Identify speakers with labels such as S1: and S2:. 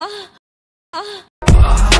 S1: 啊啊！